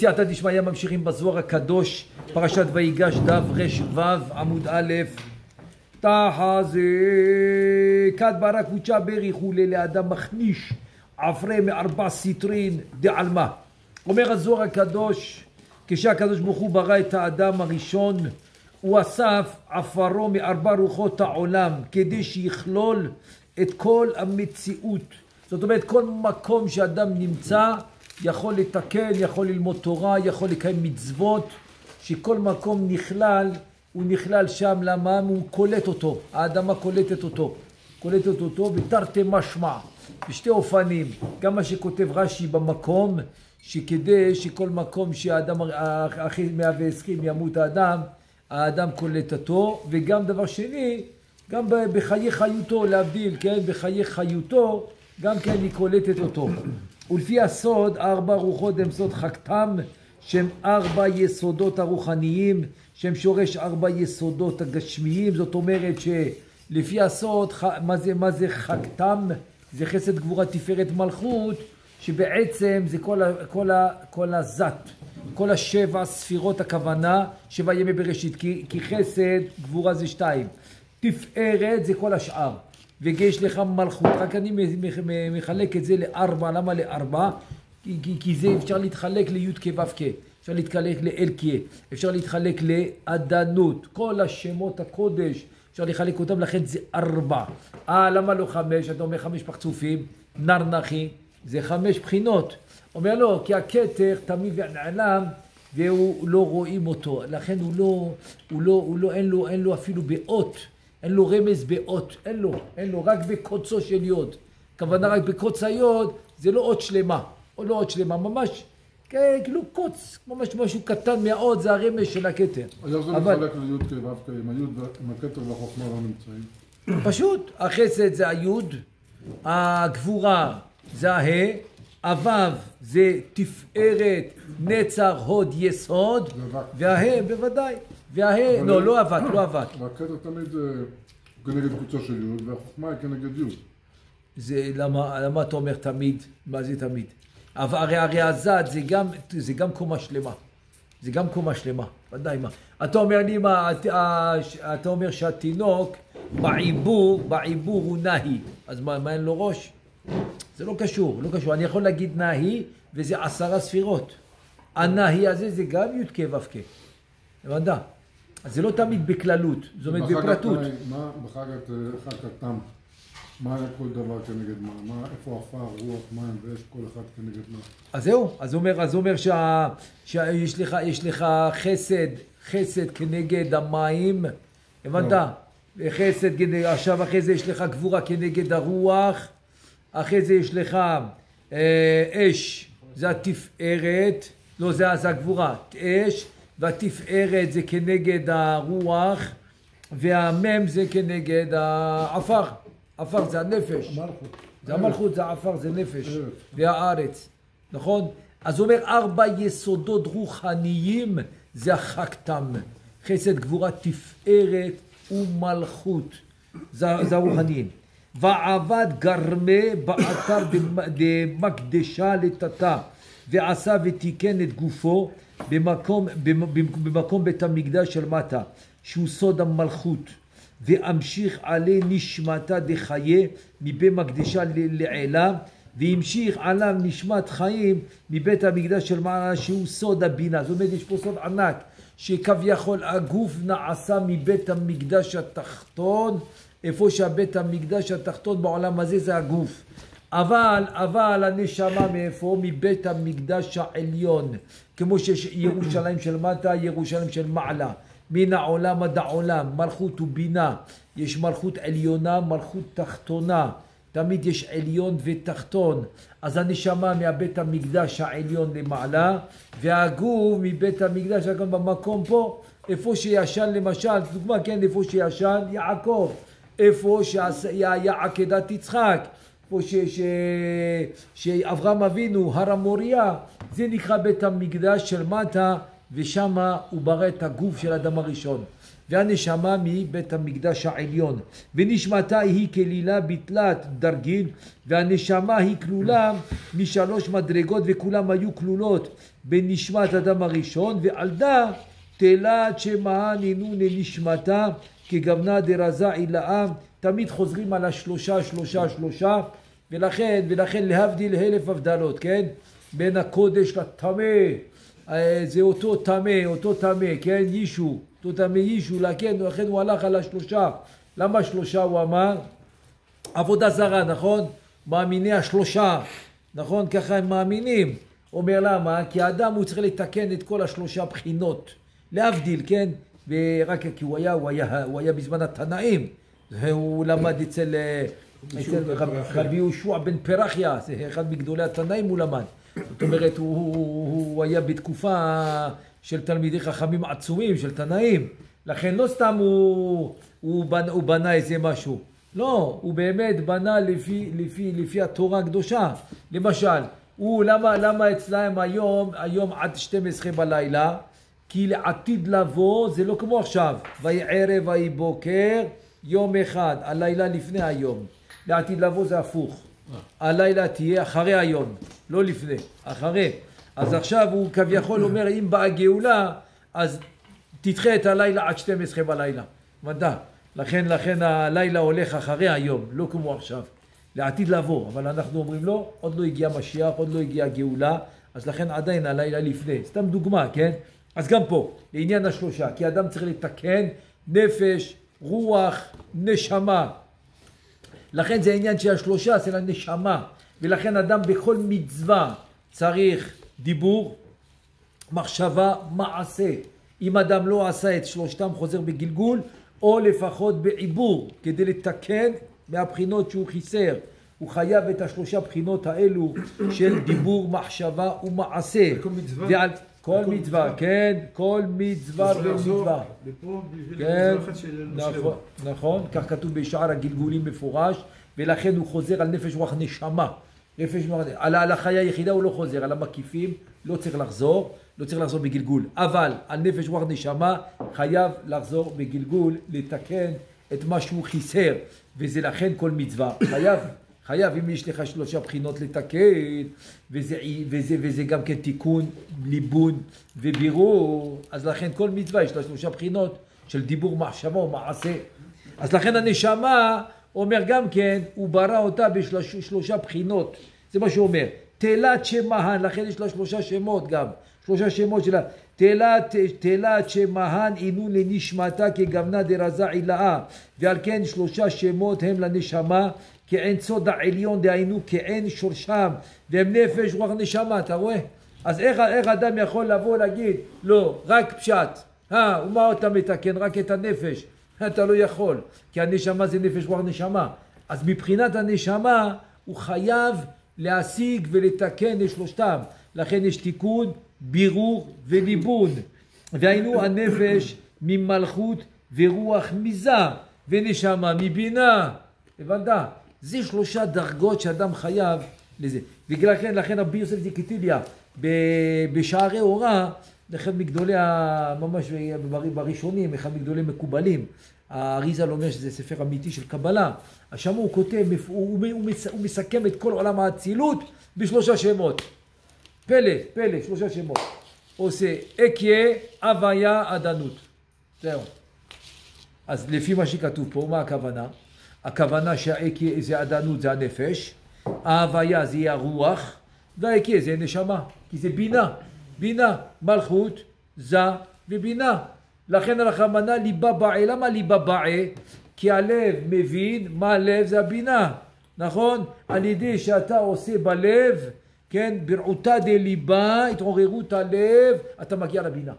סייעתא דשמיא ממשיכים בזוהר הקדוש, פרשת ויגש דף ר"ו עמוד א', תחזה כד ברק וצ'ה בריחולי לאדם מכניש עפרי מארבע סיטרין דעלמא. אומר הזוהר הקדוש, כשהקדוש ברוך הוא ברא את האדם הראשון, הוא אסף עפרו מארבע רוחות העולם כדי שיכלול את כל המציאות. זאת אומרת, כל מקום שאדם נמצא יכול לתקן, יכול ללמוד תורה, יכול לקיים מצוות, שכל מקום נכלל, הוא נכלל שם, למה? הוא קולט אותו, האדמה קולטת אותו, קולטת אותו בתרתי משמע, בשתי אופנים, גם מה שכותב רש"י במקום, שכדי שכל מקום שהאדם אחרי 120 ימות האדם, האדם קולט אותו, וגם דבר שני, גם בחיי חיותו, להבדיל, כן, בחיי חיותו, גם כן היא קולטת אותו. ולפי הסוד, ארבע רוחות הם סוד חכתם, שהם ארבע יסודות הרוחניים, שהם שורש ארבע יסודות הגשמיים, זאת אומרת שלפי הסוד, מה זה, מה זה חכתם? זה חסד גבורה תפארת מלכות, שבעצם זה כל, ה, כל, ה, כל הזת, כל השבע ספירות הכוונה, שבע ימי בראשית, כי, כי חסד גבורה זה שתיים, תפארת זה כל השאר. ויש לך מלכות, רק אני מחלק את זה לארבע, למה לארבע? כי, כי, כי זה אפשר להתחלק לי' כו' כ', אפשר להתחלק לאל כ', אפשר להתחלק לאדנות, כל השמות הקודש, אפשר לחלק אותם, לכן זה ארבע. אה, למה לא חמש? אתה אומר חמש פחצופים, נרנחי, זה חמש בחינות. אומר לא, כי הכתר תמיד נעלם והוא לא רואים אותו, לכן הוא לא, הוא לא, הוא לא, אין לו, אין לו אפילו באות. אין לו רמז באות, אין לו, אין לו, רק בקוצו של יוד. הכוונה רק בקוץ היוד, זה לא אות שלמה, או לא אות שלמה, ממש כן, כאילו קוץ, ממש משהו קטן מהאות, זה הרמז של הכתר. אז איך זה מתחלק ליוד כו' עם היוד, עם הכתר והחוכמה לא נמצאים? פשוט, החסד זה היוד, הגבורה זה הה, הוו זה תפארת, נצר, הוד, יסוד, והה בוודאי. והה, לא, לא אבק, לא אבק. והכתר תמיד זה כנגד קוצו של יוד, והחוכמה היא כנגד יוד. זה, למה, למה אתה אומר תמיד? מה זה תמיד? אבל הרי, הרי הזד זה גם, זה גם קומה שלמה. זה גם קומה שלמה, ודאי מה. אתה אומר לי מה, אתה אומר שהתינוק בעיבור, בעיבור הוא נהי, אז מה, מה אין לו ראש? זה לא קשור, לא קשור. אני יכול להגיד נהי, וזה עשרה ספירות. הנהי הזה זה גם י"ק ו"ק. הבנת? אז זה לא תמיד בכללות, זאת אומרת בפרטות. מה בחג התם, מה היה כל דבר כנגד מה? מה איפה עפר, רוח, מים ויש כל אחד כנגד מה? אז זהו, אז אומר, אז אומר שה, שיש לך, יש לך חסד, חסד כנגד המים, הבנת? לא. חסד, עכשיו אחרי זה יש לך גבורה כנגד הרוח, אחרי זה יש לך אה, אש, זה התפארת, לא זה, זה הגבורה, אש, והתפארת זה כנגד הרוח, והמם זה כנגד העפר. עפר זה הנפש. המלכות. זה המלכות, זה העפר, זה נפש. והארץ. נכון? אז הוא אומר, ארבע יסודות רוחניים זה החכתם. חסד, גבורה, תפארת ומלכות. זה, זה הרוחניים. ועבד גרמה באתר דמקדשה לטאטא, ועשה ותיקן את גופו במקום, במקום בית המקדש של מטה, שהוא סוד המלכות, והמשיך עלי נשמתה דחיה מבי מקדשה לעילה, והמשיך עליו נשמת חיים מבית המקדש של מעלה שהוא סוד הבינה. זאת אומרת, יש פה סוד ענק, שכביכול הגוף נעשה מבית המקדש התחתון, איפה שהבית המקדש התחתון בעולם הזה זה הגוף. אבל, אבל הנשמה מאיפה? מבית המקדש העליון. כמו שיש ירושלים של מטה, ירושלים של מעלה. מן העולם עד העולם, מלכות ובינה. יש מלכות עליונה, מלכות תחתונה. תמיד יש עליון ותחתון. אז הנשמה מהבית המקדש העליון למעלה, והגוף מבית המקדש, גם במקום פה, איפה שישן למשל, דוגמה כן, איפה שישן יעקב, איפה שהיה עקדת יצחק. ש, שאברהם אבינו, הר המוריה, זה נקרא בית המקדש של מטה, ושם הוא ברא את הגוף של אדם הראשון. והנשמה מבית המקדש העליון. ונשמתה היא כלילה בתלת דרגין, והנשמה היא כלולה משלוש מדרגות, וכולם היו כלולות בנשמת אדם הראשון, ועלדה תלת שמעה נינו לנשמתה כגוונה דרזה עילאה, תמיד חוזרים על השלושה, שלושה, שלושה, ולכן, ולכן להבדיל אלף הבדלות, כן? בין הקודש לטמא, אה, זה אותו טמא, אותו טמא, כן? יישו, אותו טמא יישו, לכן, לכן הוא הלך על השלושה. למה שלושה הוא אמר? עבודה זרה, נכון? מאמיני השלושה, נכון? ככה הם מאמינים. אומר למה? כי האדם הוא צריך לתקן את כל השלושה בחינות. להבדיל, כן? ורק כי הוא היה, הוא היה, הוא היה בזמן התנאים. הוא למד אצל, אצל רבי יהושע בן פרחיה, זה אחד מגדולי התנאים הוא למד. זאת אומרת, הוא, הוא, הוא היה בתקופה של תלמידי חכמים עצומים, של תנאים. לכן לא סתם הוא, הוא, בנ, הוא בנה איזה משהו. לא, הוא באמת בנה לפי, לפי, לפי התורה הקדושה. למשל, הוא, למה, למה אצלהם היום, היום עד 12 בלילה? כי לעתיד לבוא זה לא כמו עכשיו. ויהי ערב ויהי בוקר, יום אחד, הלילה לפני היום. לעתיד לבוא זה הפוך. הלילה תהיה אחרי היום, לא לפני, אחרי. אז עכשיו הוא כביכול אומר, אם באה גאולה, אז תדחה את הלילה עד 12 בלילה. מדע. לכן, לכן הלילה הולך אחרי היום, לא כמו עכשיו. לעתיד לבוא, אבל אנחנו אומרים לא, עוד לא הגיע משיח, עוד לא הגיעה גאולה, אז לכן עדיין הלילה לפני. סתם דוגמה, כן? אז גם פה, לעניין השלושה, כי אדם צריך לתקן נפש, רוח, נשמה. לכן זה העניין של השלושה אצל הנשמה, ולכן אדם בכל מצווה צריך דיבור, מחשבה, מעשה. אם אדם לא עשה את שלושתם חוזר בגלגול, או לפחות בעיבור, כדי לתקן מהבחינות שהוא חיסר. הוא חייב את השלושה בחינות האלו של דיבור, מחשבה ומעשה. ועל כל מצווה, כן, כל מצווה ומצווה. כן, נכון, נכון, כך כתוב בשער הגלגולים מפורש, ולכן הוא חוזר על נפש רוח נשמה. נפש רוח, על ההלכה היחידה הוא לא חוזר, על המקיפים לא צריך לחזור, לא צריך לחזור בגלגול. אבל על נפש רוח נשמה חייב לחזור בגלגול, לתקן את מה שהוא חיסר, וזה לכן כל מצווה. חייב, חייב, אם יש לך שלושה בחינות לתקן, וזה, וזה, וזה גם כן תיקון, ליבון ובירור, אז לכן כל מצווה יש לה שלושה בחינות של דיבור, מחשבה ומעשה. אז לכן הנשמה אומר גם כן, הוא ברא אותה בשלושה בחינות. זה מה שהוא אומר. תלת שמהן, לכן יש לה שלושה שמות גם. שלושה שמות שלה. תלת, תלת שמהן עינו לנשמתה כגוונה דרזה עילאה. ועל כן שלושה שמות הם לנשמה כעין סוד העליון, דהיינו כעין שורשם. והם נפש, רוח, נשמה, אתה רואה? אז איך, איך אדם יכול לבוא להגיד, לא, רק פשט. אה, ומה אתה מתקן? רק את הנפש. אתה לא יכול, כי הנשמה זה נפש רוח נשמה. אז מבחינת הנשמה הוא חייב להשיג ולתקן את שלושתם. לכן יש תיקון, בירור וליבון. והיינו הנפש ממלכות ורוח מזה, ונשמה מבינה. הבנת? זה שלושה דרגות שאדם חייב לזה. ולכן לכן רבי יוסף זיקטיביה בשערי הוראה אחד מגדולי. ממש בראשונים, אחד מגדולי מקובלים. האריזל אומר שזה ספר אמיתי של קבלה. אז שם הוא כותב, הוא, הוא, הוא מסכם את כל עולם האצילות בשלושה שמות. פלא, פלא, שלושה שמות. עושה אקיה, הוויה, עדנות. זהו. אז לפי מה שכתוב פה, מה הכוונה? הכוונה שהאקיה זה עדנות, זה הנפש, ההוויה זה יהיה הרוח, והאקיה זה נשמה, כי זה בינה. בינה, מלכות, זה ובינה. לכן הרחמנה ליבה בעה. למה ליבה בעה? כי הלב מבין מה לב זה הבינה, נכון? על ידי שאתה עושה בלב, כן, ברעותה דליבה, התעוררות הלב, אתה מגיע לבינה.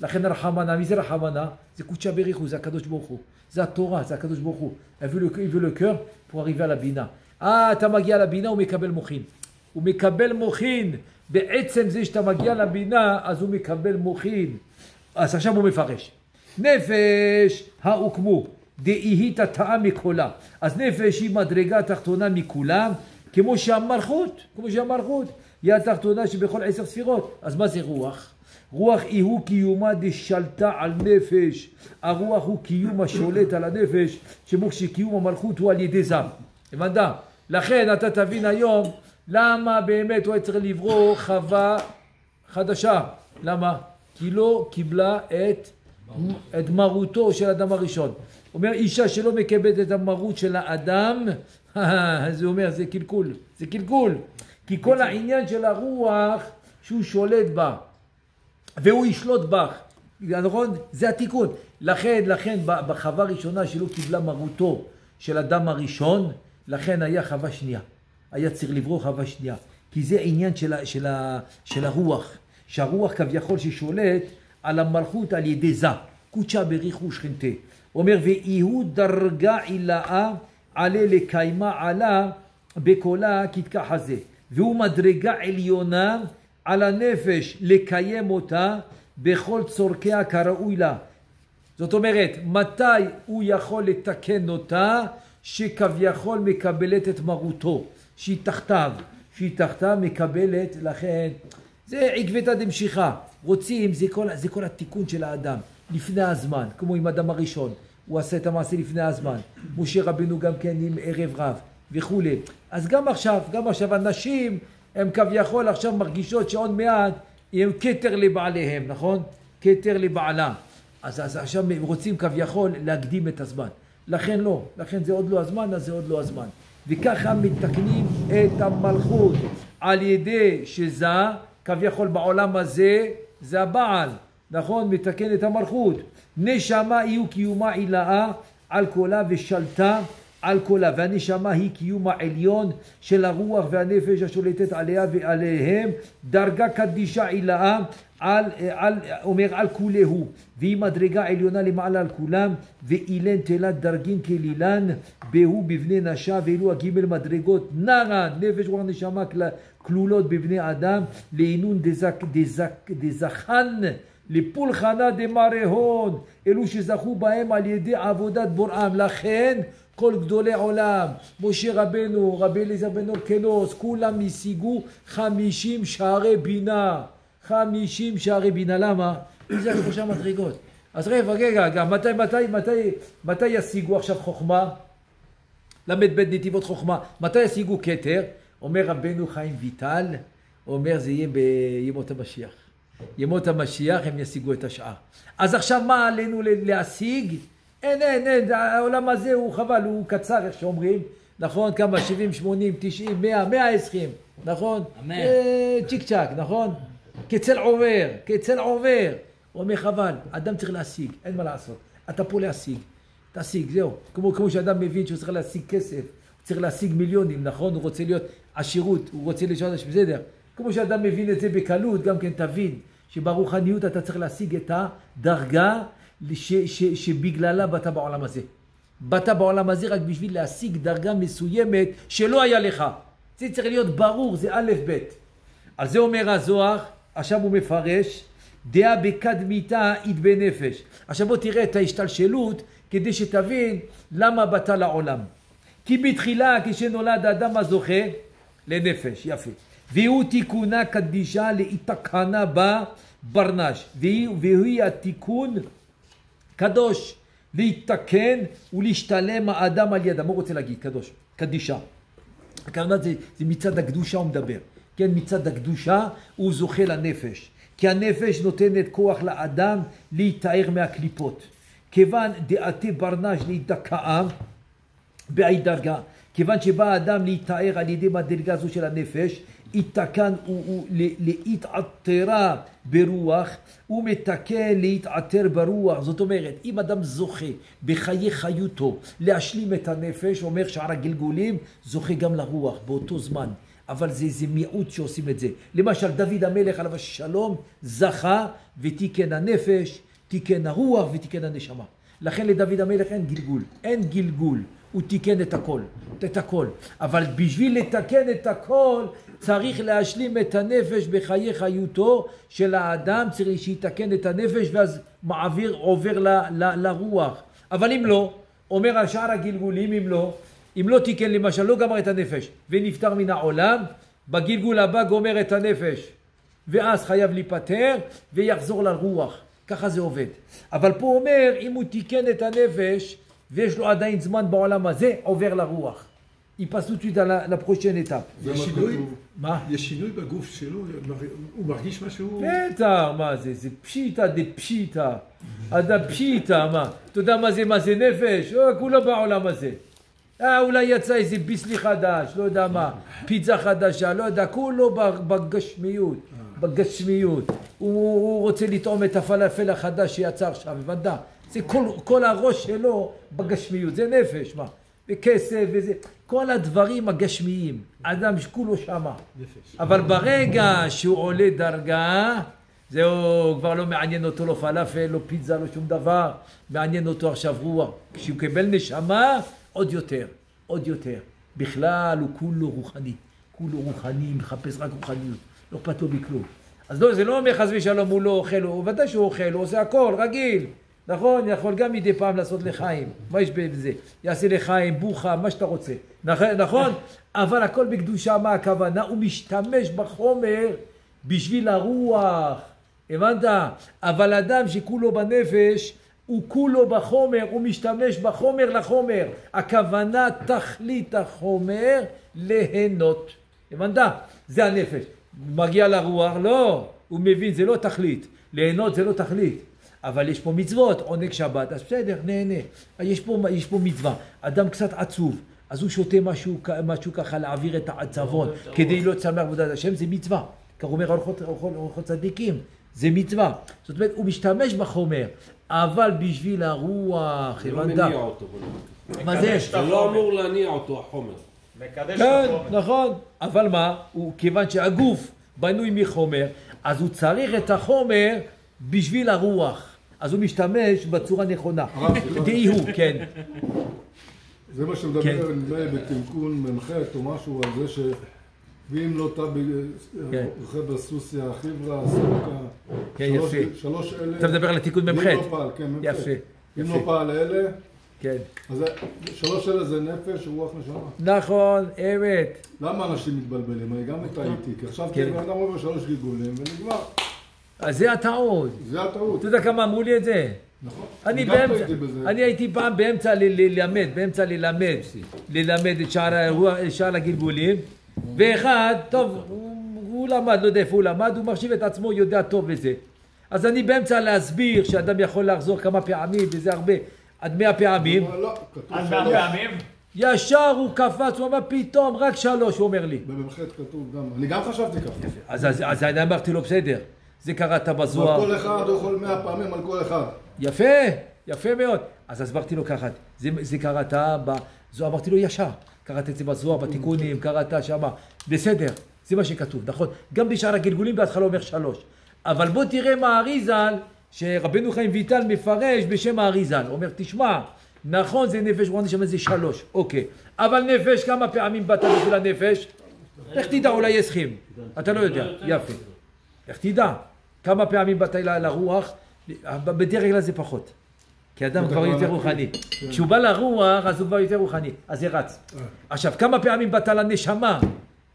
לכן הרחמנה, מי זה רחמנה? זה קודשא בריחו, זה הקדוש ברוך הוא. זה התורה, זה הקדוש ברוך הוא. הביא לו קר, arriver à לבינה. אה, אתה מגיע לבינה, הוא מקבל מוחין. הוא מקבל מוחין. בעצם זה שאתה מגיע לבינה, אז הוא מקבל מוחין. אז עכשיו הוא מפרש. נפש האוקמו, דאיהית טעה מכולה. אז נפש היא מדרגה תחתונה מכולם, כמו שהמלכות, כמו שהמלכות. היא התחתונה שבכל עשר ספירות. אז מה זה רוח? רוח היא הוא קיומה דשלטה על נפש. הרוח הוא קיום השולט על הנפש, כמו שקיום המלכות הוא על ידי זר. הבנת? לכן אתה תבין היום למה באמת הוא היה צריך לברוא חווה חדשה. למה? כי לא קיבלה את, את מרותו של האדם הראשון. אומר אישה שלא מקבלת את המרות של האדם, זה אומר זה קלקול, זה קלקול. כי כל העניין של הרוח שהוא שולט בה והוא ישלוט בך, נכון? זה התיקון. לכן, לכן בחווה הראשונה שלא קיבלה מרותו של אדם הראשון, לכן היה חווה שנייה. היה צריך לברוא חווה שנייה. כי זה עניין של, של, של הרוח. שהרוח כביכול ששולט על המלכות על ידי זה. קודשה בריחו שכנתה. אומר, ואיהו דרגה עילאה עלה לקיימה עלה בקולה כתקח הזה. והוא מדרגה עליונה על הנפש לקיים אותה בכל צורכיה כראוי לה. זאת אומרת, מתי הוא יכול לתקן אותה? שכביכול מקבלת את מרותו, שהיא תחתיו, שהיא תחתיו מקבלת, לכן זה עקבתא דמשיחא, רוצים, זה כל, זה כל התיקון של האדם, לפני הזמן, כמו עם אדם הראשון, הוא עשה את המעשה לפני הזמן, משה רבינו גם כן עם ערב רב וכולי, אז גם עכשיו, גם עכשיו הנשים הן כביכול עכשיו מרגישות שעוד מעט יהיו כתר לבעליהם, נכון? כתר לבעלה. אז, אז עכשיו הם רוצים כביכול להקדים את הזמן. לכן לא, לכן זה עוד לא הזמן, אז זה עוד לא הזמן. וככה מתקנים את המלכות על ידי שזה כביכול בעולם הזה זה הבעל, נכון? מתקן את המלכות. נשמה יהיו קיומה עילאה על קולה ושלטה על קולה, והנשמה היא קיום העליון של הרוח והנפש השולטת עליה ועליהם, דרגה קדישה עילאה, על, על, אומר על כולהו, והיא מדרגה עליונה למעלה על כולם, ואילן תלת דרגין כלילן, בהו בבני נשה, ואלו הגימל מדרגות נרה, נפש רוח נשמה כלולות בבני אדם, לעינון דזק, דזק, דזכן לפולחנה דמרהון, אלו שזכו בהם על ידי עבודת בוראם. לכן כל גדולי עולם, משה רבנו, רבי אליעזר בן אורקנוס, כולם השיגו חמישים שערי בינה. חמישים שערי בינה. למה? זה שלושה מדרגות. אז רגע, רגע, גם מתי, מתי, מתי, מתי ישיגו עכשיו חוכמה? ל"ב נתיבות חוכמה. מתי ישיגו כתר? אומר רבנו חיים ויטל, אומר זה יהיה בימות המשיח. ימות המשיח הם ישיגו את השאר. אז עכשיו מה עלינו להשיג? אין, אין, אין, העולם הזה הוא חבל, הוא קצר, איך שאומרים, נכון? כמה? 70, 80, 90, 100, 120, נכון? אמן. אה, צ'יק צ'אק, נכון? כצל עובר, כצל עובר. הוא אומר חבל, אדם צריך להשיג, אין מה לעשות. אתה פה להשיג, תשיג, זהו. כמו, כמו שאדם מבין שהוא צריך להשיג כסף, הוא צריך להשיג מיליונים, נכון? הוא רוצה להיות עשירות, הוא רוצה לשאול, בסדר. כמו שאדם מבין את זה בקלות, גם כן תבין שברוחניות אתה צריך להשיג את הדרגה ש, ש, שבגללה באת בעולם הזה. באת בעולם הזה רק בשביל להשיג דרגה מסוימת שלא היה לך. זה צריך להיות ברור, זה א' ב'. על זה אומר הזוהר, עכשיו הוא מפרש, דעה בקדמיתה אית בנפש. עכשיו בוא תראה את ההשתלשלות כדי שתבין למה באת לעולם. כי בתחילה כשנולד האדם הזוכה לנפש, יפה. והוא תיקונה קדישה להיתקנה בה ברנש. והיא, והיא התיקון קדוש, להתקן ולהשתלם האדם על ידם. מה הוא רוצה להגיד? קדוש, קדישה. הכוונה זה, זה מצד הקדושה הוא מדבר. כן, מצד הקדושה הוא זוכה לנפש. כי הנפש נותנת כוח לאדם להיטהר מהקליפות. כיוון דעתי ברנש להידכאה באי דרגה, כיוון שבא האדם להיטהר על ידי מדרגה זו של הנפש, יתקן להתעטרה ברוח, הוא מתקן להתעטר ברוח. זאת אומרת, אם אדם זוכה בחיי חיותו להשלים את הנפש, אומר שער הגלגולים, זוכה גם לרוח באותו זמן. אבל זה, זה מיעוט שעושים את זה. למשל, דוד המלך עליו השלום זכה ותיקן הנפש, תיקן הרוח ותיקן הנשמה. לכן לדוד המלך אין גלגול, אין גלגול. הוא תיקן את הכל, את הכל. אבל בשביל לתקן את הכל צריך להשלים את הנפש בחיי חיותו של האדם, צריך שיתקן את הנפש ואז מעביר, עובר ל, ל, לרוח. אבל אם לא, אומר השאר הגלגולים, אם לא, אם לא תיקן למשל, לא גמר את הנפש ונפטר מן העולם, בגלגול הבא גומר את הנפש, ואז חייב להיפטר ויחזור לרוח. ככה זה עובד. אבל פה אומר, אם הוא תיקן את הנפש ויש לו עדיין זמן בעולם הזה, עובר לרוח. Prochaine étape. זה מה יש שינוי? מה? יש שינוי בגוף שלו? הוא מרגיש משהו? בטח, מה זה? זה פשיטה דה פשיטה. עד הפשיטה, מה? אתה יודע מה זה, מה זה נפש? אה, כולו בעולם הזה. אה, אולי יצא איזה ביסלי חדש, לא יודע מה, פיצה חדשה, לא יודע, כולו בגשמיות, בגשמיות. הוא, הוא רוצה לטעום את הפלאפל החדש שיצא עכשיו, הבנת? זה כל, כל הראש שלו בגשמיות, זה נפש, מה? וכסף וזה, כל הדברים הגשמיים, אדם שכולו שמה. נפש. אבל ברגע שהוא עולה דרגה, זהו, כבר לא מעניין אותו לא פלאפל, לא פיצה, לא שום דבר, מעניין אותו עכשיו רוח. כשהוא קיבל נשמה, עוד יותר, עוד יותר. בכלל הוא כולו רוחני, כולו רוחני, מחפש רק רוחניות, לא אכפת לו מכלום. אז לא, זה לא אומר חס ושלום הוא לא אוכל, הוא ודאי שהוא אוכל, הוא עושה הכל, רגיל. נכון, יכול גם מדי פעם לעשות לחיים, מה יש בזה? יעשה לחיים, בוכה, מה שאתה רוצה, נכון? נכון? אבל הכל בקדושה, מה הכוונה? הוא משתמש בחומר בשביל הרוח, הבנת? אבל אדם שכולו בנפש, הוא כולו בחומר, הוא משתמש בחומר לחומר. הכוונה תכלית החומר ליהנות. הבנת? זה הנפש. מגיע לרוח? לא. הוא מבין, זה לא תכלית. ליהנות זה לא תכלית. אבל יש פה מצוות, עונג שבת, אז בסדר, נהנה. יש פה, יש פה מצווה. אדם קצת עצוב, אז הוא שותה משהו, משהו ככה להעביר את העצבון, כדי להיות שמח בעבודת השם, זה מצווה. כך אומר אורחות, אורחות, אורחות צדיקים, זה מצווה. זאת אומרת, הוא משתמש בחומר, אבל בשביל הרוח, זה לא הבנת? מניע אותו. מה זה? זה לא אמור להניע אותו, החומר. מקדש כן. נכון. אבל מה? הוא, כיוון שהגוף בנוי מחומר, אז הוא צריך את החומר בשביל הרוח. אז הוא משתמש בצורה נכונה. הרב, סליחה. דהי הוא, כן. זה מה שמדבר, כן. נדמה לי, בקלקול מ"ח או משהו על זה ש... ואם לא תא כן. רוכב בסוסיא, חברה, סורקה, כן, שלוש- אלה, אתה מדבר על התיקון ואם מ"ח. לא פעל, כן, מ"ח. יפה, אם. לא פעל אלה, כן. אז שלוש אלה זה נפש, רוח, נשמה. נכון, אמת. למה אנשים מתבלבלים? אני גם טעיתי, כי עכשיו כן. אדם עובר שלוש גלגולים ונגמר. אז זה הטעות. זה הטעות. אתה יודע כמה אמרו לי את זה? נכון. אני באמצע. אני הייתי פעם באמצע ל- ללמד, באמצע ללמד, ללמד את שאר האירוע- שאר הגלגולים, ואחד, טוב, הוא, הוא למד, לא יודע איפה הוא למד, הוא מחשיב את עצמו, יודע טוב בזה. אז אני באמצע להסביר שאדם יכול לחזור כמה פעמים, וזה הרבה, עד מאה פעמים, לא, כתוב עד. מאה פעמים? ישר הוא קפץ, הוא אמר פתאום, רק שלוש, הוא אומר לי. במ"ח כתוב גם, אני גם חשבתי ככה. אז, אז, אז אני אמרתי לו, בסדר, זה קראת בזוהר. כל אחד הוא יכול מאה פעמים על כל אחד. יפה, יפה מאוד. אז הסברתי לו ככה, זה, זה קראת בזוהר, אמרתי לו ישר, קראת את זה בזוהר, בתיקונים, קראת שמה, בסדר, זה מה שכתוב, נכון? גם בשאר הגלגולים בהתחלה אומר שלוש. אבל בוא תראה מה האריזל, שרבנו חיים ויטל מפרש בשם האריזל. הוא אומר, תשמע, נכון זה נפש רוח נשמה זה שלוש, אוקיי. אבל נפש, כמה פעמים באת בשביל הנפש? איך תדע, אולי יסכים. אתה לא יודע, יפה. איך תדע? כמה פעמים באת ל- לרוח? בדרך כלל זה פחות. כי אדם אתה כבר כבר יותר נקי. רוחני. כשהוא בא לרוח, אז הוא כבר יותר רוחני. אז זה רץ. עכשיו, כמה פעמים באת לנשמה?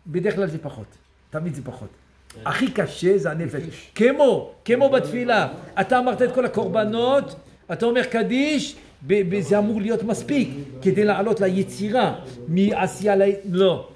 בדרך כלל זה פחות. תמיד זה פחות. הכי קשה זה הנפש. כמו, כמו בתפילה. אתה אמרת את כל הקורבנות, אתה אומר קדיש, ב- ב- זה אמור להיות מספיק כדי לעלות ליצירה, מעשייה ל... לא.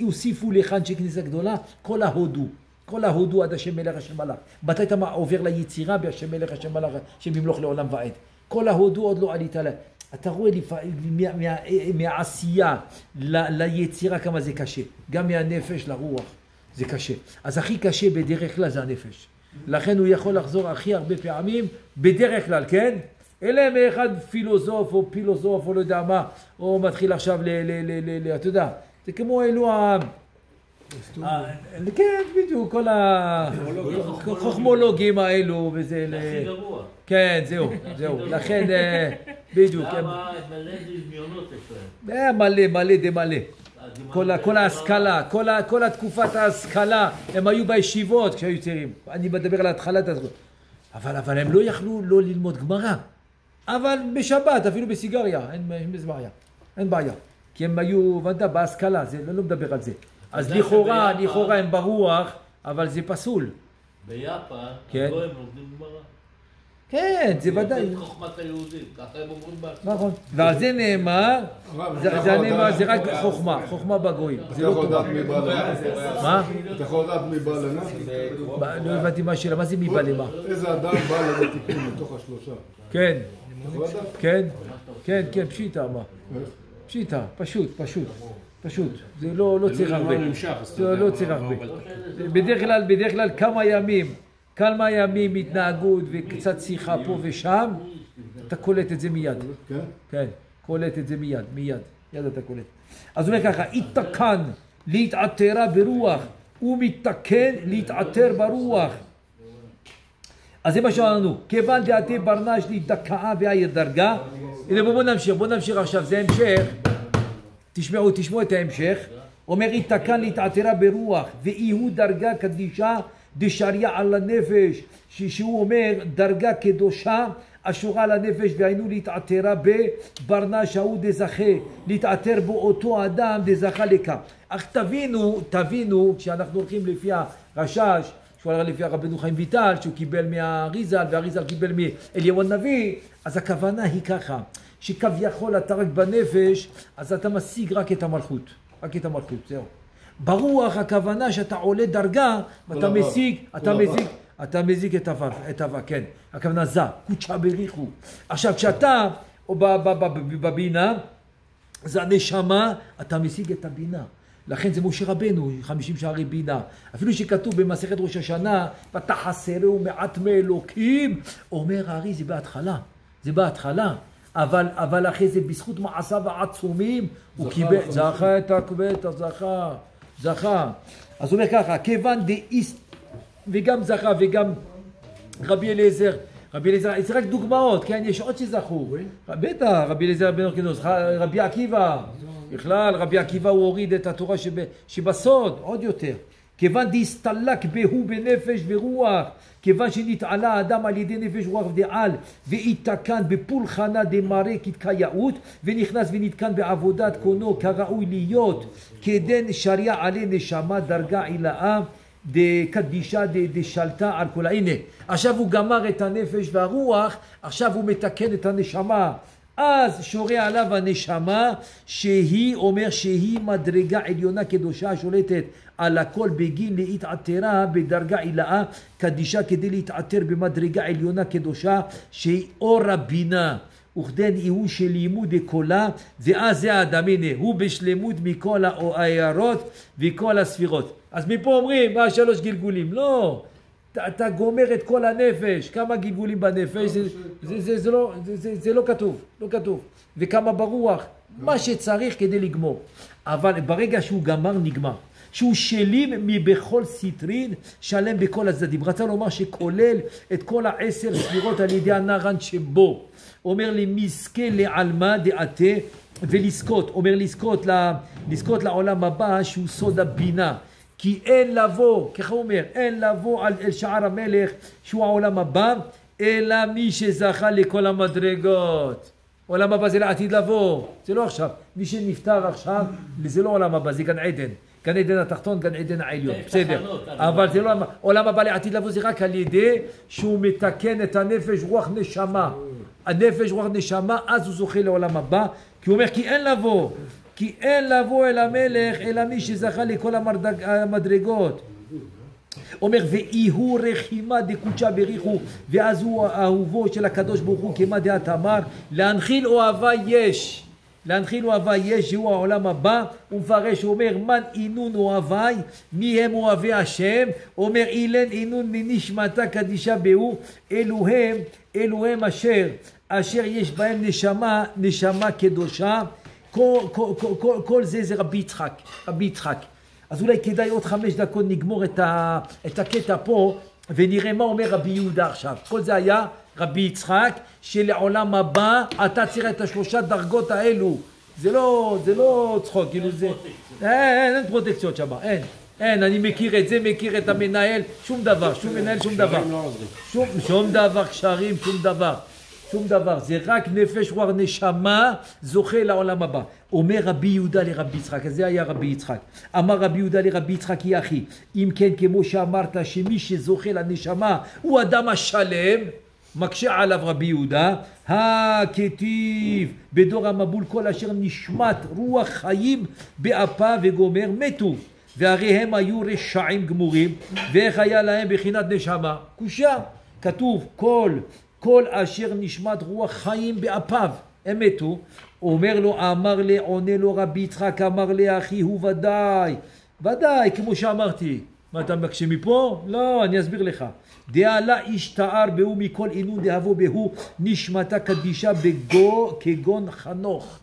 הוסיפו לך אנשי כניסה גדולה, כל ההודו, כל ההודו עד השם מלך השם מלך. מתי אתה עובר ליצירה בהשם מלך השם מלך, השם ימלוך לעולם ועד. כל ההודו עוד לא עלית לה. אתה רואה מה- מה- מהעשייה ל- ליצירה כמה זה קשה. גם מהנפש לרוח, זה קשה. אז הכי קשה בדרך כלל זה הנפש. לכן הוא יכול לחזור הכי הרבה פעמים, בדרך כלל, כן? אלא אם אחד פילוסוף או פילוסוף או לא יודע מה, או מתחיל עכשיו ל... ל, ל, ל, ל אתה יודע, זה כמו אלו ה... ה- כן, בדיוק, כל החוכמולוגים האלו וזה... ל- הכי גרוע. כן, זהו, זהו. לכן, אה, בדיוק. למה מלא דמיונות יש להם? אה, מלא, מלא דה מלא. הדמיונות כל, ההשכלה, כל, כל התקופת ההשכלה, הם היו בישיבות כשהיו צעירים. אני מדבר על התחלת הזמן. אבל, אבל הם לא יכלו לא ללמוד גמרא. אבל בשבת, אפילו בסיגריה, אין, אין. אין בעיה. כי הם היו, ודאי, בהשכלה, זה, לא, לא מדבר על זה. אז לכאורה, לכאורה הם ברוח, אבל זה פסול. ביפן, כן. הגויים לומדים גמרא. כן, זה ודאי. את חוכמת היהודים, ככה הם אומרים בעצמם. נכון. ועל זה נאמר, זה זה נאמר, זה רק חוכמה, חוכמה בגויים. אתה זה לא יכול תורה. לדעת מי בא למה? מה? אתה יכול לדעת מי בא למה? לא הבנתי מה השאלה, מה זה מבא למה? איזה אדם בא למה תיקון מתוך השלושה? כן, לדעת? כן, כן, כן, פשיטה מה. פשיטה, פשוט, פשוט, פשוט. זה לא לא צריך הרבה. זה לא צריך הרבה. בדרך כלל, בדרך כלל כמה ימים, כמה ימים התנהגות וקצת שיחה פה ושם, אתה קולט את זה מיד. כן? כן, קולט את זה מיד, מיד, מיד אתה קולט. אז הוא אומר ככה, איתקן להתעטרה ברוח, הוא מתקן להתעטר ברוח. אז זה מה שאמרנו, כיוון דעתי ברנש להידכאה והעיר דרגה, הנה בואו נמשיך, בואו נמשיך עכשיו, זה המשך, תשמעו, תשמעו את ההמשך, אומר איתקן להתעטרה ברוח, ואי הוא דרגה קדישה דשריה על הנפש, שהוא אומר דרגה קדושה אשורה לנפש והיינו להתעטרה בברנש ההוא דזכה, להתעטר בו אותו אדם דזכה לכך. אך תבינו, תבינו, כשאנחנו הולכים לפי הרשש, שהוא הלך לפי הרבנו חיים ויטל, שהוא קיבל מהאריזל, והאריזל קיבל מאליהו הנביא, אז הכוונה היא ככה, שכביכול אתה רק בנפש, אז אתה משיג רק את המלכות, רק את המלכות, זהו. ברוח הכוונה שאתה עולה דרגה, ואתה. משיג, אתה. משיג, אתה מזיג את הוו, את הוו, כן. הכוונה זה, קודשא בריחו. עכשיו, כשאתה, או בבינה, זה הנשמה, אתה משיג את הבינה. לכן זה משה רבנו, 50 שערי בינה. אפילו שכתוב במסכת ראש השנה, ותחסרו מעט מאלוקים, אומר הארי, זה בהתחלה. זה בהתחלה. אבל, אבל אחרי זה, בזכות מעשיו העצומים, הוא קיבל. זכה את הקבטה, זכה, זכה. אז הוא אומר ככה, כיוון דאיסט, וגם זכה וגם רבי אליעזר, רבי אליעזר, זה רק דוגמאות, כן, יש עוד שזכו. בטח, רבי אליעזר בן אורקינוס, רבי עקיבא, בכלל, רבי עקיבא הוא הוריד את התורה שב, שבסוד, עוד יותר. כיוון דהסתלק בהו בנפש ורוח, כיוון שנתעלה האדם על ידי נפש רוח ודעל, ואיתקן בפולחנה דמראה כתקייאות, ונכנס ונתקן בעבודת קונו כראוי להיות, כדן שריה עלי נשמה דרגה עילאה. דקדישה דשלטה על כל הנה עכשיו הוא גמר את הנפש והרוח עכשיו הוא מתקן את הנשמה אז שורה עליו הנשמה שהיא אומר שהיא מדרגה עליונה קדושה שולטת על הכל בגין להתעטרה בדרגה עילאה קדישה כדי להתעטר במדרגה עליונה קדושה שהיא אור הבינה. וכדן הוא של לימוד קולה ואז זה האדם. הנה הוא בשלמות מכל העיירות וכל הספירות. אז מפה אומרים מה שלוש גלגולים? לא. אתה, אתה גומר את כל הנפש. כמה גלגולים בנפש? זה, זה, זה, זה, לא, זה, זה, זה לא כתוב לא כתוב. וכמה ברוח? מה שצריך כדי לגמור. אבל ברגע שהוא גמר נגמר שהוא שלים מבכל סיטרין שלם בכל הצדדים. רצה לומר שכולל את כל העשר ספירות על ידי הנרן שבו. אומר לי מזכה לעלמא דעתה ולזכות, אומר לזכות, לזכות לעולם הבא שהוא סוד הבינה. כי אין לבוא, ככה הוא אומר, אין לבוא על, אל שער המלך שהוא העולם הבא אלא מי שזכה לכל המדרגות. עולם הבא זה לעתיד לבוא, זה לא עכשיו. מי שנפטר עכשיו זה לא עולם הבא, זה גן עדן גן עדן התחתון, גן עדן העליון, בסדר, אבל זה לא עולם הבא לעתיד לבוא זה רק על ידי שהוא מתקן את הנפש רוח נשמה. הנפש רוח נשמה אז הוא זוכה לעולם הבא כי הוא אומר כי אין לבוא כי אין לבוא אל המלך אלא מי שזכה לכל המדרג, המדרגות. אומר ואי הוא רחימה דקודשה בריחו ואז הוא אהובו של הקדוש ברוך הוא כמה דעת אמר להנחיל אוהבה יש להנחיל אוהבה יש שהוא העולם הבא הוא מפרש הוא אומר מן אינון אוהבי מי הם אוהבי השם? אומר אילן אינון מנשמתה קדישה בהו אלו הם אלו הם אשר אשר יש בהם נשמה נשמה קדושה. כל, כל, כל, כל, כל זה זה רבי יצחק רבי יצחק. אז אולי כדאי עוד חמש דקות נגמור את, ה, את הקטע פה ונראה מה אומר רבי יהודה עכשיו. כל זה היה רבי יצחק שלעולם הבא אתה צריך את השלושה דרגות האלו. זה לא, זה לא צחוק, כאילו זה... אין, אין פרוטקציות שם, אין. אין, אני מכיר את זה, מכיר את המנהל, שום דבר, שום מנהל, שום דבר. שום, שום דבר, קשרים, שום דבר. שום דבר, זה רק נפש רוח נשמה זוכה לעולם הבא. אומר רבי יהודה לרבי יצחק, אז זה היה רבי יצחק. אמר רבי יהודה לרבי יצחק, יא אחי, אם כן כמו שאמרת שמי שזוכה לנשמה הוא אדם השלם, מקשה עליו רבי יהודה, הכתיב בדור המבול כל אשר נשמת רוח חיים באפה וגומר מתו והרי הם היו רשעים גמורים ואיך היה להם בחינת נשמה? קושה כתוב כל כל אשר נשמת רוח חיים באפיו הם מתו אומר לו אמר לי עונה לו רבי יצחק אמר לי אחי הוא ודאי ודאי כמו שאמרתי מה אתה מבקש מפה? לא אני אסביר לך דעלה השתער בהו מכל עינון דהבו בהו נשמתה קדישה בגו כגון חנוך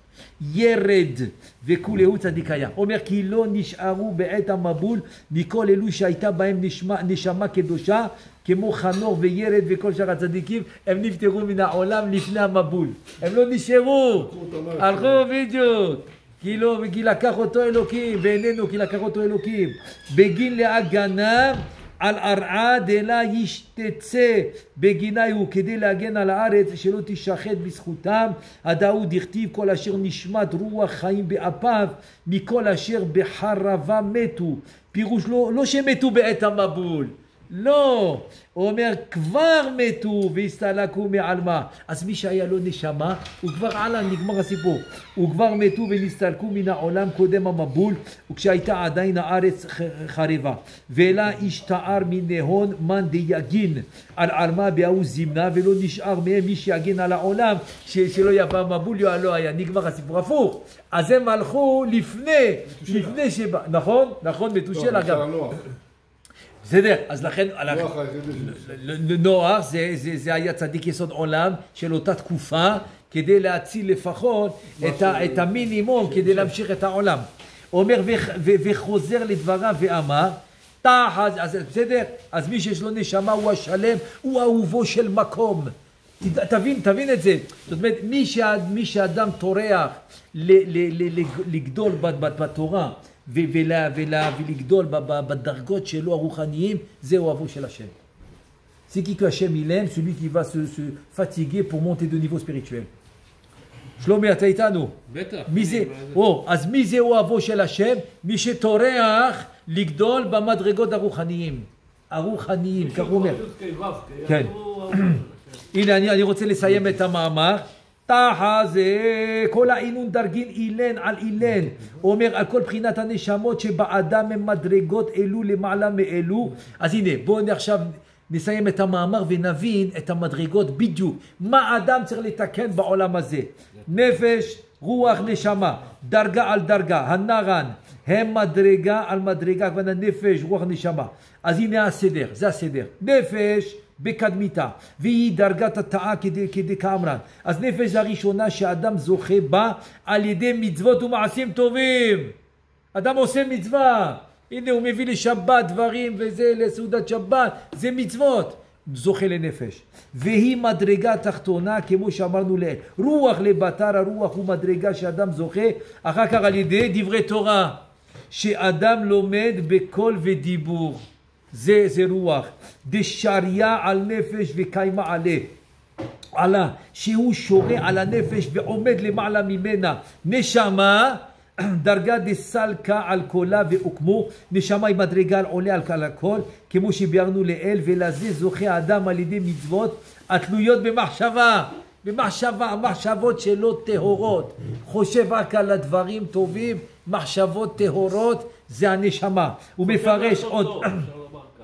ירד וכולהו צדיק היה. אומר כי לא נשארו בעת המבול מכל אלו שהייתה בהם נשמה, נשמה קדושה כמו חנוך וירד וכל שאר הצדיקים הם נפטרו מן העולם לפני המבול. הם לא נשארו, הלכו בדיוק. כי לא, כי לקח אותו אלוקים, ואיננו כי לקח אותו אלוקים. בגין להגנה על ארעה דלה ישתצא. בגינה הוא כדי להגן על הארץ שלא תשחט בזכותם. הדאו דכתיב כל אשר נשמת רוח חיים באפיו מכל אשר בחרבה מתו. פירוש לא, לא שמתו בעת המבול. לא, הוא אומר כבר מתו והסתלקו מעלמה אז מי שהיה לו נשמה הוא כבר עלה נגמר הסיפור. הוא כבר מתו ונסתלקו מן העולם קודם המבול וכשהייתה עדיין הארץ חרבה. ואלה השתער מנהון מן דיגין על עלמה בהוא זימנה ולא נשאר מהם מי שיגן על העולם. ש- שלא יבוא מבול לא היה. נגמר הסיפור. הפוך. אז הם הלכו לפני לפני שבא נכון? נכון מתושלח גם בסדר, אז לכן, נוח זה, זה, זה היה צדיק יסוד עולם של אותה תקופה כדי להציל לפחות את, ה, את המינימום כדי להמשיך את העולם. אומר ו- ו- וחוזר לדבריו ואמר תחת, אז בסדר? אז מי שיש לו נשמה הוא השלם, הוא אהובו של מקום. תבין, תבין את זה. זאת אומרת, מי, שה, מי שאדם טורח לגדול בתורה ולה, ולה, ולגדול ב- ב- בדרגות שלו הרוחניים, זה אוהבו של השם. C'est qui que Hachem il aime, celui qui va se, se fatiguer pour monter de niveau spirituel. שלומי, אתה איתנו? בטח. מי זה? מה זה? או, אז מי זה אוהבו של השם? מי שטורח לגדול במדרגות הרוחניים. הרוחניים, כך הוא אומר. כן. הנה, אני, אני רוצה לסיים את המאמר. תחה זה כל העינון דרגין אילן על אילן. אומר על כל בחינת הנשמות שבאדם הם מדרגות אלו למעלה מאלו. אז הנה, בואו עכשיו נסיים את המאמר ונבין את המדרגות בדיוק. מה אדם צריך לתקן בעולם הזה? נפש, רוח, נשמה, דרגה על דרגה, הנרן, הם מדרגה על מדרגה, הכוונה נפש, רוח, נשמה. אז הנה הסדר, זה הסדר. נפש בקדמיתה, והיא דרגת התאה כאמרן. אז נפש הראשונה שאדם זוכה בה על ידי מצוות ומעשים טובים. אדם עושה מצווה, הנה הוא מביא לשבת דברים וזה לסעודת שבת, זה מצוות. זוכה לנפש. והיא מדרגה תחתונה כמו שאמרנו לעיל. רוח לבתר הרוח הוא מדרגה שאדם זוכה אחר כך על ידי דברי תורה. שאדם לומד בקול ודיבור. זה, זה רוח. דשריה על נפש וקיימה עלה. עלה, שהוא שורה על הנפש ועומד למעלה ממנה. נשמה, דרגה דסלקה על קולה והוקמו, נשמה היא מדרגה על עולה על כל הכל, כמו שביארנו לאל, ולזה זוכה האדם על ידי מצוות התלויות במחשבה. במחשבה, המחשבות שלו טהורות, חושב רק על הדברים טובים, מחשבות טהורות זה הנשמה. הוא מפרש עוד...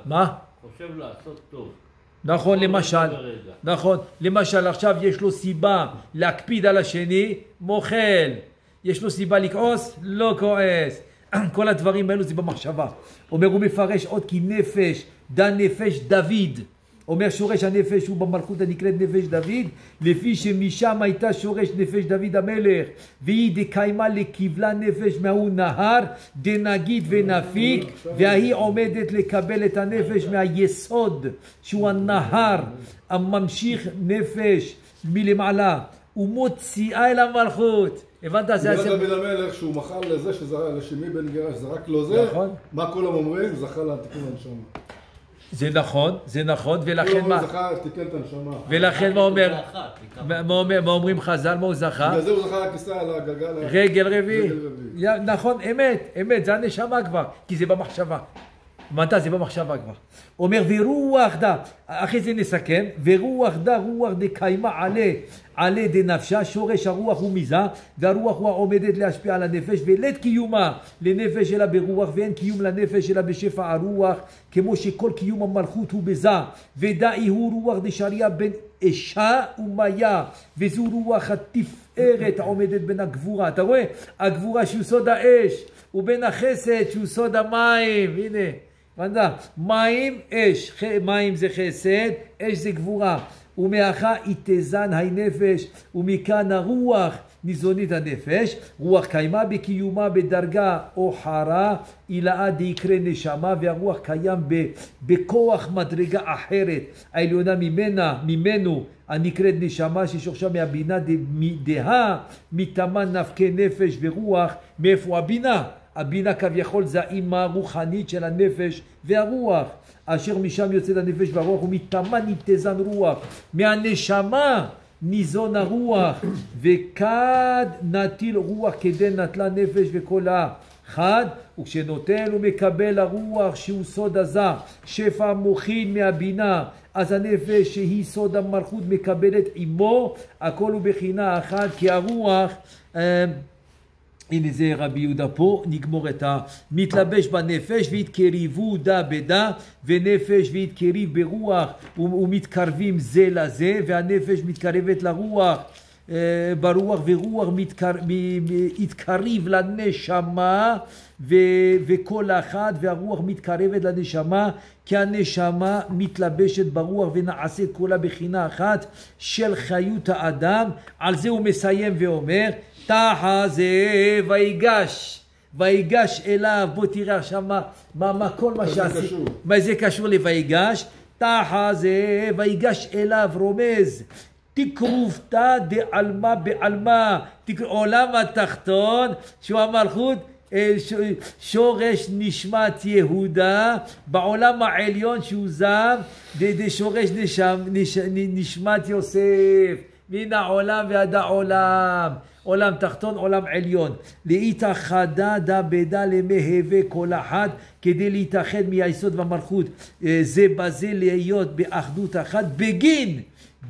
מה? חושב לעשות טוב. נכון, למשל. נכון, למשל עכשיו יש לו סיבה להקפיד על השני, מוחל. יש לו סיבה לכעוס, לא כועס. כל הדברים האלו זה במחשבה. אומר, הוא מפרש עוד כי נפש, דן נפש דוד. אומר שורש הנפש הוא במלכות הנקראת נפש דוד, לפי שמשם הייתה שורש נפש דוד המלך, והיא דקיימה לקיבלה נפש מההוא נהר, דנגיד ונפיק, והיא עומדת לקבל את הנפש מהיסוד, שהוא הנהר הממשיך נפש מלמעלה, ומוציאה אל המלכות. הבנת? זה הספר. דוד המלך שהוא מכר לזה, שזרק לשמי בן גרש, זרק לו זה, נכון. מה כולם אומרים? זכה לתיקון הנשמה. זה נכון, זה נכון, ולכן הוא מה, זכה, תיקן את הנשמה. ולכן מה אומר, מה מה אומר- מה אומרים חז"ל, מה הוא זכה? בגלל זה הוא זכה לכיסא על הגלגל. רגל רביעי. נכון, אמת, אמת, זה הנשמה כבר, כי זה במחשבה. מתי זה במחשבה כבר. אומר ורוח דה, אחרי זה נסכם, ורוח דה רוח דקיימה עלה, עלה דנפשה, שורש הרוח הוא מזה, והרוח הוא העומדת להשפיע על הנפש, ולית קיומה לנפש שלה ברוח, ואין קיום לנפש שלה בשפע הרוח, כמו שכל קיום המלכות הוא בזה, ודאי הוא רוח דשריה בין אשה ומיה, וזו רוח התפארת העומדת בין הגבורה. אתה רואה? הגבורה שהוא סוד האש, ובין החסד שהוא סוד המים. הנה? מים, אש. מים זה חסד, אש זה גבורה. ומאחה יתזן היי נפש, ומכאן הרוח ניזונית הנפש, רוח קיימה בקיומה בדרגה או חרה, הילאה דיקרא נשמה, והרוח קיים ב, בכוח מדרגה אחרת, העליונה ממנה, ממנו, הנקראת נשמה, ששורשה מהבינה דה- דהה, מטמא נפקי נפש ורוח, מאיפה הבינה? הבינה כביכול זה האימא הרוחנית של הנפש והרוח, אשר משם יוצאת הנפש והרוח, ומטמא ניתזן רוח, מהנשמה ניזון הרוח, וכד נטיל רוח כדי נטלה נפש וקולה. חד, וכשנוטל ומקבל הרוח שהוא סוד הזה, שפע מוחין מהבינה, אז הנפש שהיא סוד המלכות מקבלת עמו, הכל הוא בחינה אחת, כי הרוח אה, הנה זה רבי יהודה פה, נגמור את ה... מתלבש בנפש והתקריבו דה בדה ונפש והתקריב ברוח ומתקרבים זה לזה והנפש מתקרבת לרוח. אה, ברוח ורוח מתקר... התקריב לנשמה ו... וכל אחת והרוח מתקרבת לנשמה כי הנשמה מתלבשת ברוח ונעשית כולה בחינה אחת של חיות האדם. על זה הוא מסיים ואומר תחה זה ויגש, ויגש אליו, בוא תראה עכשיו מה, מה, מה כל מה שעשית? מה זה קשור לויגש, תחה זה ויגש אליו רומז, תקרובתא דעלמא בעלמא, עולם התחתון שהוא המלכות אה, שורש נשמת יהודה בעולם העליון שהוא זב דשורש נ- נשמת יוסף. מן העולם ועד העולם עולם תחתון עולם עליון דה בדה למהווה כל אחד כדי להתאחד מהיסוד והמלכות אה, זה בזה להיות באחדות אחת בגין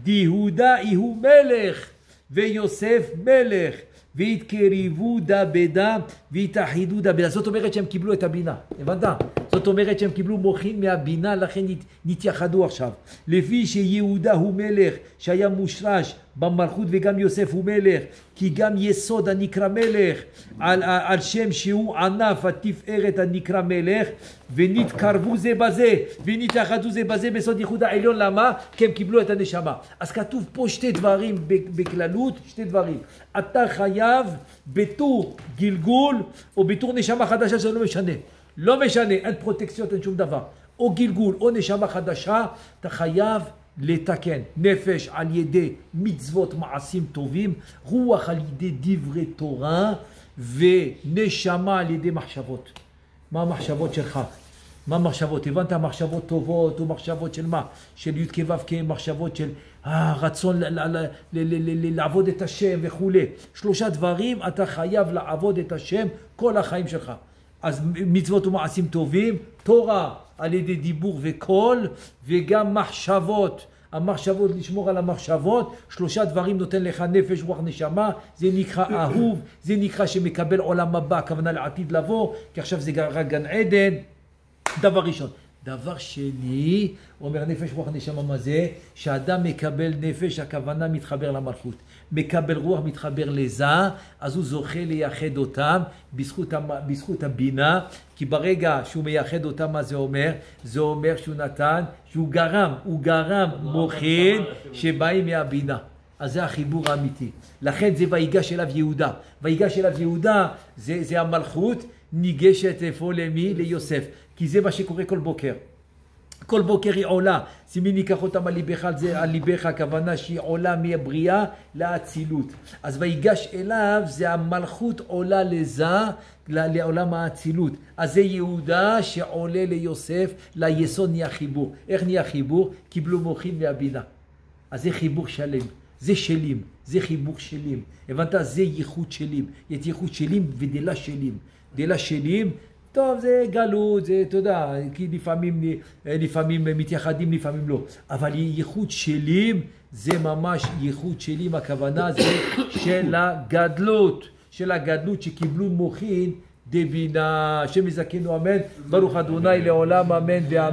דיהודה הוא מלך ויוסף מלך והתקריבו דה בדה והתאחידו דה בדה. זאת אומרת שהם קיבלו את הבינה, הבנת? זאת אומרת שהם קיבלו מוחין מהבינה, לכן נת- נתייחדו עכשיו. לפי שיהודה הוא מלך שהיה מושרש במלכות וגם יוסף הוא מלך, כי גם יסוד הנקרא מלך, על, על שם שהוא ענף התפארת הנקרא מלך, ונתקרבו זה בזה, ונתייחדו זה בזה בסוד ייחוד העליון, למה? כי הם קיבלו את הנשמה. אז כתוב פה שתי דברים בכללות, שתי דברים. אתה חייב בתור גלגול, או בתור נשמה חדשה, זה לא משנה. לא משנה, אין פרוטקציות, אין שום דבר. או גלגול, או נשמה חדשה, אתה חייב לתקן נפש על ידי מצוות מעשים טובים, רוח על ידי דברי תורה, ונשמה על ידי מחשבות. מה המחשבות שלך? מה המחשבות? הבנת מחשבות טובות או מחשבות של מה? של י"ק ו"ק, מחשבות של אה, רצון ל- ל- ל- ל- ל- ל- לעבוד את השם וכולי. שלושה דברים אתה חייב לעבוד את השם כל החיים שלך. אז מצוות ומעשים טובים, תורה על ידי דיבור וקול, וגם מחשבות. המחשבות, לשמור על המחשבות, שלושה דברים נותן לך נפש, רוח, נשמה, זה נקרא אהוב, זה נקרא שמקבל עולם הבא, הכוונה לעתיד לבוא, כי עכשיו זה רק גן עדן, דבר ראשון. דבר שני, אומר נפש רוח נשמה מה זה? שאדם מקבל נפש, הכוונה מתחבר למלכות. מקבל רוח, מתחבר לזה, אז הוא זוכה לייחד אותם בזכות. בזכות הבינה, כי ברגע שהוא מייחד אותם, מה זה אומר? זה אומר שהוא נתן, שהוא גרם, הוא גרם מוחין שבאים מהבינה. אז זה החיבור האמיתי. לכן זה ויגש אליו יהודה. ויגש אליו יהודה זה, זה המלכות ניגשת איפה למי? ליוסף. כי זה מה שקורה כל בוקר. כל בוקר היא עולה, סימין ייקח אותם על ליבך, על זה על ליבך, הכוונה שהיא עולה מהבריאה לאצילות. אז ויגש אליו זה המלכות עולה לזה, לעולם האצילות. אז זה יהודה שעולה ליוסף, ליסוד נהיה חיבור. איך נהיה חיבור? קיבלו מוחין והבינה. אז זה חיבור שלם, זה שלים, זה חיבור שלים. הבנת? זה ייחוד שלים. יש ייחוד שלים ודלה שלים. דלה שלים, טוב, זה גלות, זה, אתה יודע, כי לפעמים, לפעמים מתייחדים, לפעמים לא. אבל ייחוד שלים, זה ממש ייחוד שלים, הכוונה זה של הגדלות, של הגדלות שקיבלו מוחין דבינה. השם יזכנו אמן, ברוך אדוני לעולם אמן ואמן.